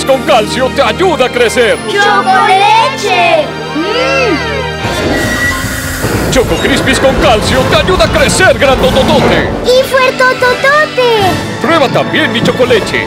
Crispies con calcio te ayuda a crecer. ¡Chocoleche! Mm. Choco Crispies con calcio te ayuda a crecer grandototote. ¡Y fuertototote! Prueba también mi chocoleche.